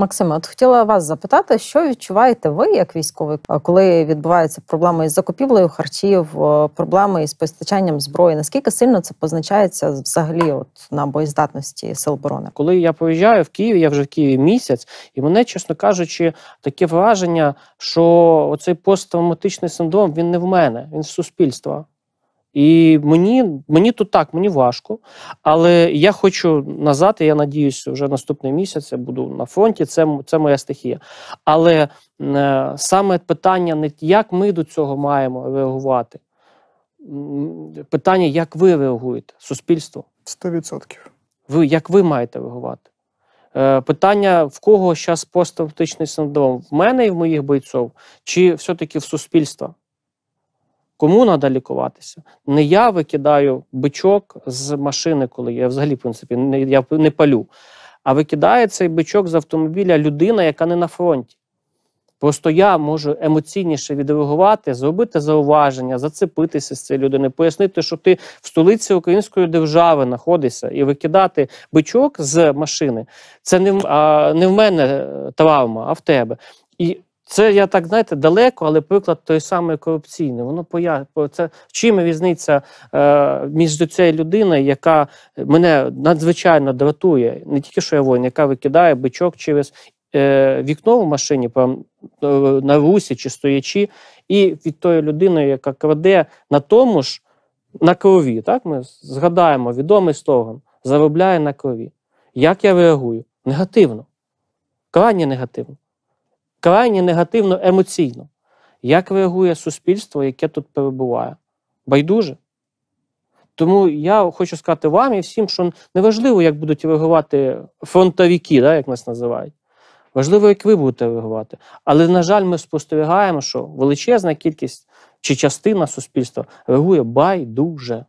Максиме, от хотіла вас запитати, що відчуваєте ви як військовий, коли відбуваються проблеми із закупівлею харчів, проблеми із постачанням зброї? Наскільки сильно це позначається взагалі от на боєздатності сил оборони? Коли я поїжджаю в Київ, я вже в Києві місяць, і мене, чесно кажучи, таке враження, що оцей посттравматичний синдром він не в мене, він з суспільства. І мені мені тут так, мені важко. Але я хочу назад, і я надіюся, вже наступний місяць я буду на фронті. Це це моя стихія. Але е, саме питання не як ми до цього маємо реагувати. Питання, як ви реагуєте, суспільство? 100%. Ви як ви маєте реагувати? Е, Питання в кого зараз посттравматичний синдром? В мене і в моїх бойців, чи все-таки в суспільства? Кому треба лікуватися? Не я викидаю бичок з машини, коли я взагалі, в принципі, не я не палю. А викидає цей бичок з автомобіля людина, яка не на фронті. Просто я можу емоційніше відреагувати, зробити зауваження, зацепитися з цією людиною, пояснити, що ти в столиці української держави знаходишся, і викидати бичок з машини це не а, не в мене е, травма, а в тебе. І це я так знаєте далеко, але приклад той самий корупційний. Воно поя... це чим різниця е, між цією людиною, яка мене надзвичайно дратує, не тільки що я воїн, яка викидає бичок через е, вікно в машині прям, е, на русі чи стоячи, і від тої людини, яка краде на тому ж на крові. Так ми згадаємо відомий слоган заробляє на крові. Як я реагую? Негативно, крайне негативно крайні негативно емоційно. Як реагує суспільство, яке тут перебуває? Байдуже. Тому я хочу сказати вам і всім, що неважливо, як будуть реагувати фронтовики, да, як нас називають. Важливо, як ви будете реагувати. Але, на жаль, ми спостерігаємо, що величезна кількість чи частина суспільства реагує байдуже.